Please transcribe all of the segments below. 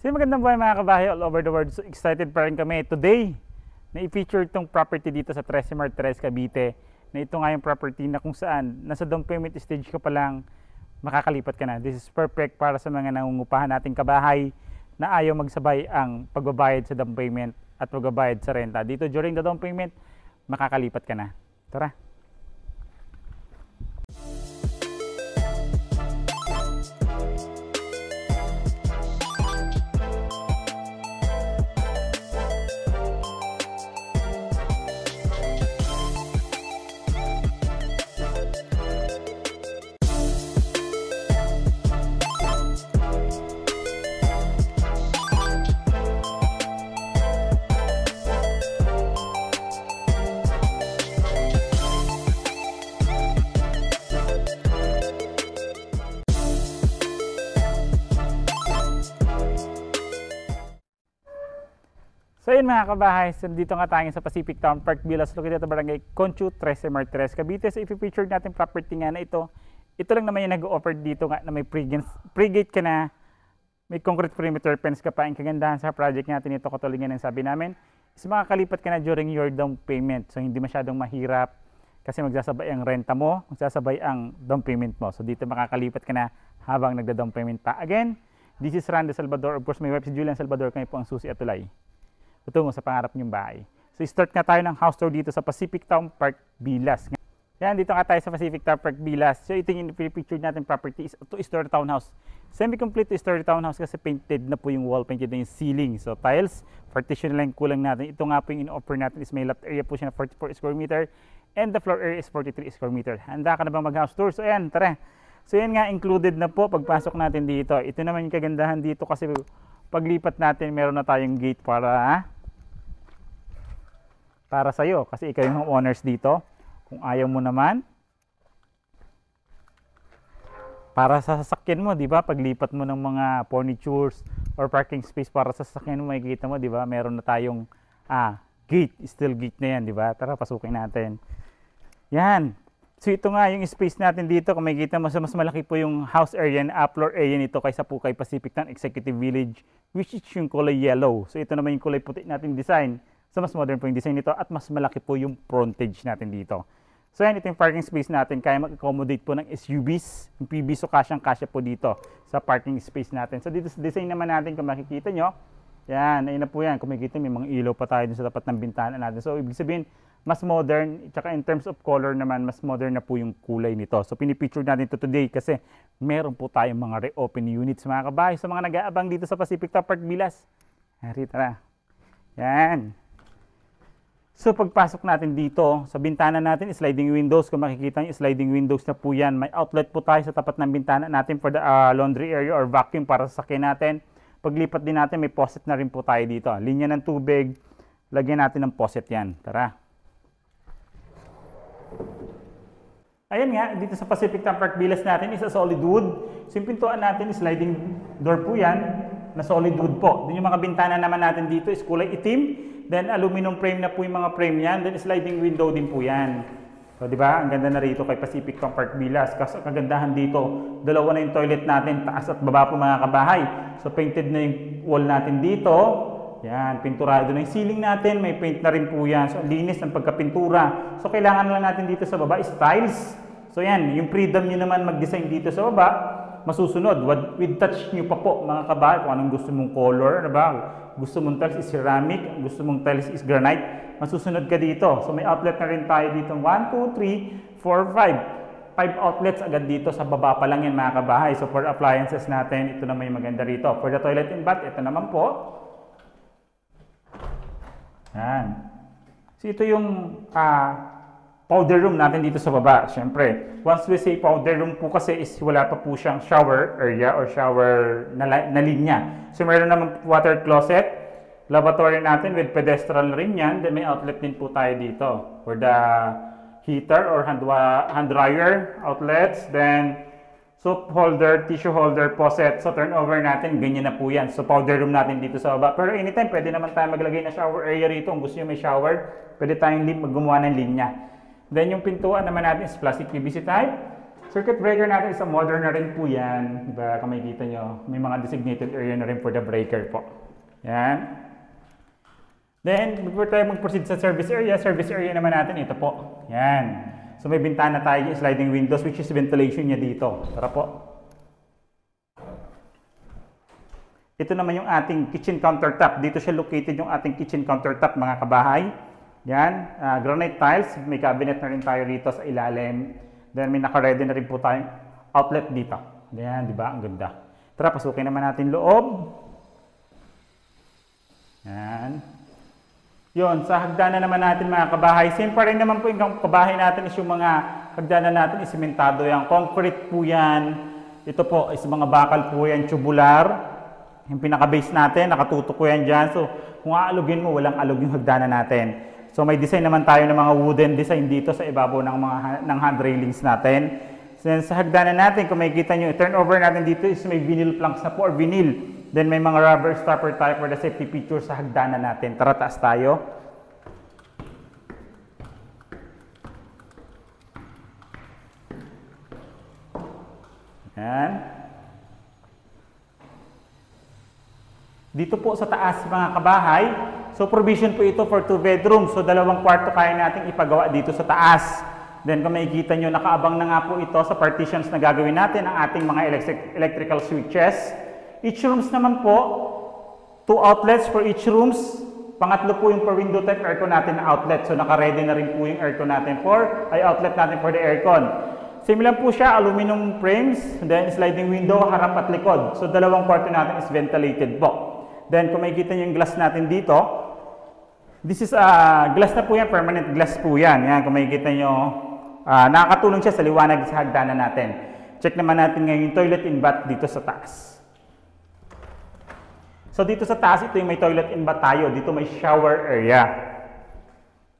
So magandang buhay mga kabahay all over the world. So excited pa rin kami today na i-feature itong property dito sa Trece Martires, Cavite na ito nga yung property na kung saan nasa down payment stage ka pa lang makakalipat ka na. This is perfect para sa mga nangungupahan nating kabahay na ayaw magsabay ang pagbabayad sa down payment at pagbabayad sa renta. Dito during the down payment, makakalipat ka na. Tara! So yun mga kabahay, so dito nga tayo sa Pacific Town Park Villas located sa Barangay Conchu, Trece Martires, Cavite. So if-feature natin property nga na ito, ito lang naman yung nag-offer dito nga na may pre-gate, ka na, may concrete perimeter fence ka pa. Ang kagandahan sa project natin ito, katulad nga ng sabi namin, is makakalipat ka na during your down payment. So hindi masyadong mahirap kasi magsasabay ang renta mo, magsasabay ang down payment mo. So dito makakalipat ka na habang nagda-down payment pa. Again, this is Randy Salvador. Of course, may web si Julian Salvador. Kami po ang susi at tulay tutungo sa pangarap niyong bahay. So start nga tayo ng house tour dito sa Pacific Town Park, Bilas. Yan, dito nga tayo sa Pacific Town Park, Bilas. So ito yung picture natin property is two-story townhouse. Semi-complete two-story townhouse kasi painted na po yung wall, painted na yung ceiling. So tiles, partition lang kulang natin. Ito nga po yung in-offer natin is may lot area po siya na 44 square meter and the floor area is 43 square meter. Handa ka na bang mag-house tour? So ayan, tara. So yan nga included na po pagpasok natin dito. Ito naman yung kagandahan dito kasi paglipat natin meron na tayong gate para para sa iyo kasi ikaw yung homeowners dito. Kung ayaw mo naman, para sa sasakyan mo, 'di ba? Paglipat mo ng mga furnitures or parking space para sa sasakyan mo, makikita mo, 'di ba? Meron na tayong ah, gate, steel gate na 'yan, 'di ba? Tara, pasukin natin. Yan. So ito nga yung space natin dito, kung makikita mo, mas malaki po yung house area and upfloor area nito kaysa po kay Pacific Town Executive Village, which is yung kulay yellow. So ito naman yung kulay puti natin design. So mas modern po yung design nito at mas malaki po yung frontage natin dito. So yan, ito yung parking space natin. Kaya mag-accommodate po ng SUVs. Yung PB, so kasyang-kasya po dito sa parking space natin. So dito sa design naman natin, kung makikita nyo, yan, ayun na po yan. Kung makikita, may mga ilaw pa tayo dun sa tapat ng bintana natin. So ibig sabihin, mas modern, tsaka in terms of color naman, mas modern na po yung kulay nito. So pinipicture natin ito today kasi meron po tayong mga reopen units mga kabahay. Sa so, mga nag-aabang dito sa Pacific Top Park Villas. Hari, tara. Yan. So pagpasok natin dito, sa bintana natin, sliding windows. Kung makikita nyo, sliding windows na po yan. May outlet po tayo sa tapat ng bintana natin for the uh, laundry area or vacuum para sa sakyan natin. Paglipat din natin, may faucet na rin po tayo dito. Linya ng tubig, lagyan natin ng faucet yan. Tara. Ayan nga, dito sa Pacific Town Park Villas natin is a solid wood. So yung pintuan natin, sliding door po yan, na solid wood po. Din yung mga bintana naman natin dito is kulay itim. Then aluminum frame na po yung mga frame yan. Then sliding window din po yan. So, di ba? Ang ganda na rito kay Pacific Town Park Villas. Kasi kagandahan dito, dalawa na yung toilet natin, taas at baba po mga kabahay. So, painted na yung wall natin dito. Yan, pinturado na yung ceiling natin. May paint na rin po yan. So, linis ng pagkapintura. So, kailangan lang natin dito sa baba is tiles. So, yan, yung freedom nyo naman mag-design dito sa baba, masusunod. With touch nyo pa po mga kabahay kung anong gusto mong color. Ano ba? gusto mong tiles is ceramic, gusto mong tiles is granite, masusunod ka dito. So may outlet na rin tayo dito. 1, 2, 3, 4, 5. 5 outlets agad dito sa baba pa lang yan mga kabahay. So for appliances natin, ito naman yung maganda rito. For the toilet and bath, ito naman po. Yan. So ito yung uh, powder room natin dito sa baba. Siyempre, once we say powder room po kasi is wala pa po siyang shower area or shower na, na linya. So meron naman water closet, lavatory natin with pedestal rin yan. Then may outlet din po tayo dito for the heater or hand, hand dryer outlets. Then soap holder, tissue holder, faucet. So turnover natin, ganyan na po yan. So powder room natin dito sa baba. Pero anytime, pwede naman tayo maglagay na shower area rito. Kung gusto nyo may shower, pwede tayong gumawa ng linya. Then yung pintuan naman natin is plastic PVC type. Circuit breaker natin is a modern na rin po yan. Diba, kung makikita nyo, may mga designated area na rin for the breaker po. Yan. Then, before tayo mag-proceed sa service area, service area naman natin ito po. Yan. So may bintana tayo yung sliding windows which is ventilation niya dito. Tara po. Ito naman yung ating kitchen countertop. Dito siya located yung ating kitchen countertop mga kabahay. Yan, uh, granite tiles. May cabinet na rin tayo rito sa ilalim. Then may naka-ready na rin po tayong outlet dito. Yan, di ba? Ang ganda. Tara, pasukin naman natin loob. Yan. Yon, sa hagdanan naman natin mga kabahay, same pa rin naman po yung kabahay natin is yung mga hagdanan natin is simentado yan. Concrete po yan. Ito po is mga bakal po yan, tubular. Yung pinaka-base natin, nakatutok po yan dyan. So, kung aalugin mo, walang alog yung hagdanan natin. So, may design naman tayo ng mga wooden design dito sa ibabaw ng mga ng hand railings natin. So, sa hagdanan natin, kung makikita nyo, turnover natin dito is may vinyl planks na po or vinyl. Then may mga rubber stopper tayo for the safety feature sa hagdanan natin. Tara, taas tayo. Yan. Dito po sa taas mga kabahay, so provision po ito for two bedrooms. So dalawang kwarto kaya natin ipagawa dito sa taas. Then kung makikita nyo, nakaabang na nga po ito sa partitions na gagawin natin ang ating mga electric, electrical switches. Each rooms naman po, two outlets for each rooms. Pangatlo po yung per window type aircon natin na outlet. So naka-ready na rin po yung aircon natin for, ay outlet natin for the aircon. Same lang po siya, aluminum frames, then sliding window, harap at likod. So dalawang kwarto natin is ventilated po. Then kung makikita niyo yung glass natin dito, this is uh, glass na po yan, permanent glass po yan. Yan, kung makikita niyo, uh, nakakatulong siya sa liwanag sa hagdanan natin. Check naman natin ngayon yung toilet in bath dito sa taas. So dito sa taas, ito yung may toilet and bath tayo. Dito may shower area.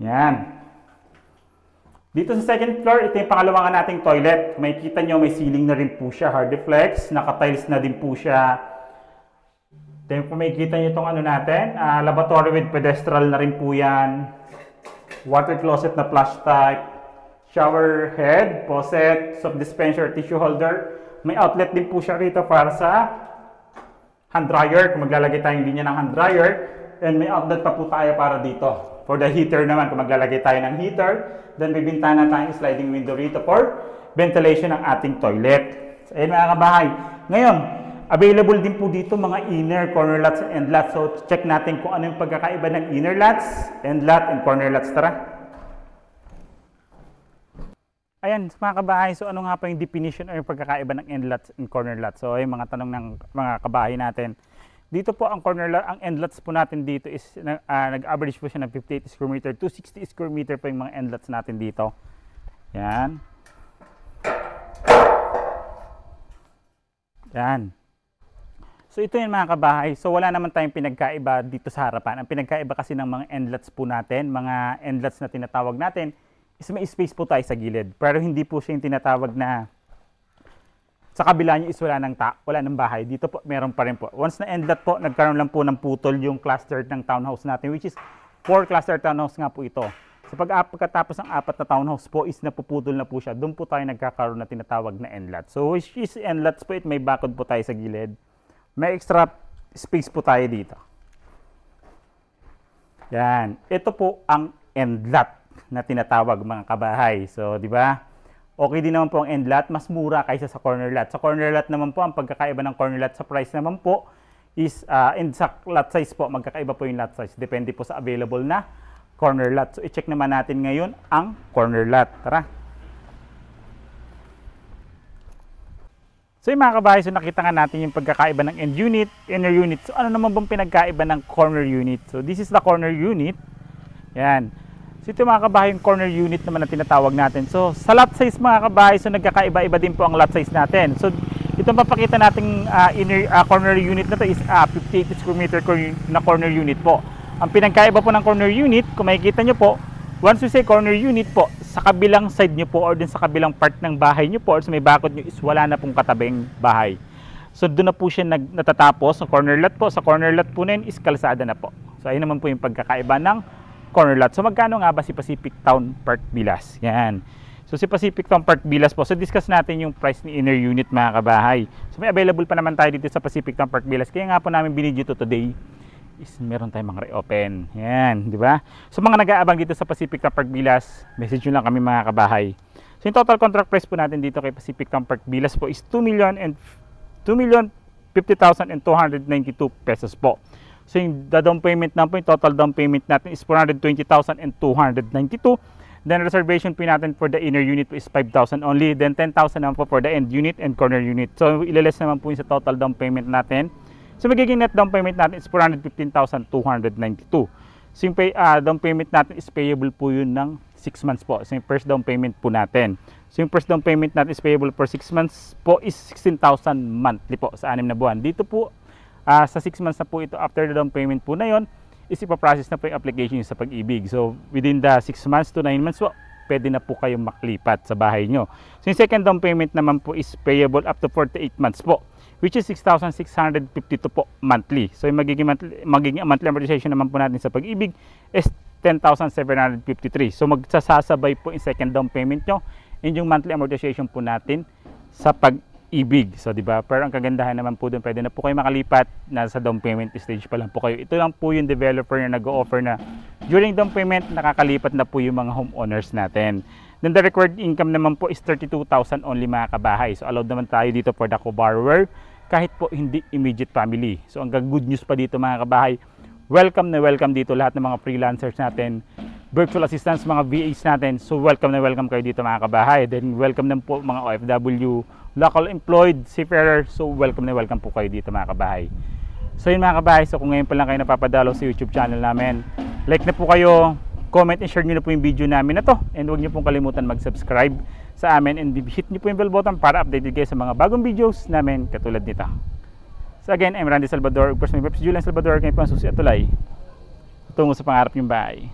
Yan. Dito sa second floor, ito yung pangalawa nga nating toilet. May kita nyo, may ceiling na rin po siya, hard deflex. Naka-tiles na din po siya. Then kung may kita nyo itong ano natin, uh, lavatory with pedestral na rin po yan. Water closet na flush type. Shower head, faucet, soap dispenser, tissue holder. May outlet din po siya rito para sa hand dryer, kung maglalagay tayong linya ng hand dryer, and may outlet pa po tayo para dito. For the heater naman, kung maglalagay tayo ng heater, then may bintana tayong sliding window rito for ventilation ng ating toilet. So, ayun mga kabahay. Ngayon, available din po dito mga inner, corner lots, and lots. So, check natin kung ano yung pagkakaiba ng inner lots, end lot, and corner lots. Tara! Ayan, mga kabahay, so ano nga pa yung definition or yung pagkakaiba ng end lots and corner lots? So, ay mga tanong ng mga kabahay natin. Dito po ang corner lot, ang end lots po natin dito is uh, nag-average po siya ng 58 square meter, 260 square meter po yung mga end lots natin dito. Yan. Yan. So ito yung mga kabahay. So wala naman tayong pinagkaiba dito sa harapan. Ang pinagkaiba kasi ng mga end lots po natin, mga end lots na tinatawag natin, is may space po tayo sa gilid. Pero hindi po siya yung tinatawag na sa kabila niyo is wala ng, ta wala ng bahay. Dito po meron pa rin po. Once na end lot po, nagkaroon lang po ng putol yung cluster ng townhouse natin which is 4 cluster townhouse nga po ito. So pag pagkatapos ng apat na townhouse po is napuputol na po siya. Doon po tayo nagkakaroon na tinatawag na end lot. So which is end lots po it may bakod po tayo sa gilid. May extra space po tayo dito. Yan. Ito po ang end lot na tinatawag mga kabahay. So, di ba? Okay din naman po ang end lot, mas mura kaysa sa corner lot. Sa corner lot naman po, ang pagkakaiba ng corner lot sa price naman po is, uh, and sa lot size po, magkakaiba po yung lot size. Depende po sa available na corner lot. So, i-check naman natin ngayon ang corner lot. Tara! So yung mga kabahay, so nakita nga natin yung pagkakaiba ng end unit, inner unit. So ano naman bang pinagkaiba ng corner unit? So this is the corner unit. Yan. So ito mga kabahay yung corner unit naman na tinatawag natin. So sa lot size mga kabahay, so nagkakaiba-iba din po ang lot size natin. So itong papakita nating uh, inner uh, corner unit na to is uh, 58 square meter na corner unit po. Ang pinagkaiba po ng corner unit, kung makikita nyo po, once we say corner unit po, sa kabilang side nyo po or din sa kabilang part ng bahay nyo po or sa may bakod nyo is wala na pong katabing bahay. So doon na po siya nag, natatapos sa corner lot po. Sa corner lot po na yun is kalsada na po. So ayun naman po yung pagkakaiba ng corner lot. So magkano nga ba si Pacific Town Park Villas? Yan. So si Pacific Town Park Villas po. So discuss natin yung price ni inner unit mga kabahay. So may available pa naman tayo dito sa Pacific Town Park Villas. Kaya nga po namin binidyo to today is meron tayong mga reopen. Yan, di ba? So mga nag-aabang dito sa Pacific Town Park Villas, message nyo lang kami mga kabahay. So yung total contract price po natin dito kay Pacific Town Park Villas po is 2 million and 2 million 50,000 and 292 pesos po. So yung the down payment na po, yung total down payment natin is 420,000 and 292. Then reservation fee natin for the inner unit is 5,000 only. Then 10,000 naman po for the end unit and corner unit. So ilaless naman po yung sa total down payment natin. So magiging net down payment natin is 415,292. So yung pay, uh, down payment natin is payable po yun ng 6 months po. So yung first down payment po natin. So yung first down payment natin is payable for 6 months po is 16,000 monthly po sa 6 na buwan. Dito po uh, sa 6 months na po ito after the down payment po na yon is ipaprocess na po yung application sa pag-ibig. So, within the 6 months to 9 months po, pwede na po kayong maklipat sa bahay nyo. So, yung second down payment naman po is payable up to 48 months po, which is 6,652 po monthly. So, yung magiging monthly, magiging monthly amortization naman po natin sa pag-ibig is 10,753. So, magsasasabay po yung second down payment nyo and yung monthly amortization po natin sa pag ibig. So, di ba? Pero ang kagandahan naman po doon, pwede na po kayo makalipat. Nasa down payment stage pa lang po kayo. Ito lang po yung developer na nag-offer na during down payment, nakakalipat na po yung mga homeowners natin. Then the required income naman po is 32,000 only mga kabahay. So, allowed naman tayo dito for the co-borrower kahit po hindi immediate family. So, ang good news pa dito mga kabahay, welcome na welcome dito lahat ng mga freelancers natin virtual assistants, mga VAs natin. So welcome na welcome kayo dito mga kabahay. Then welcome na po mga OFW, local employed, seafarer. So welcome na welcome po kayo dito mga kabahay. So yun mga kabahay, so kung ngayon pa lang kayo napapadalo sa YouTube channel namin, like na po kayo, comment and share nyo na po yung video namin na to. And huwag nyo pong kalimutan mag-subscribe sa amin and hit nyo po yung bell button para updated kayo sa mga bagong videos namin katulad nito. So again, I'm Randy Salvador. Of course, may Peps Julian Salvador. Kayo po ang susi at tulay. Tungo sa pangarap yung bahay.